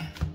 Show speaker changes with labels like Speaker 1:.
Speaker 1: Okay.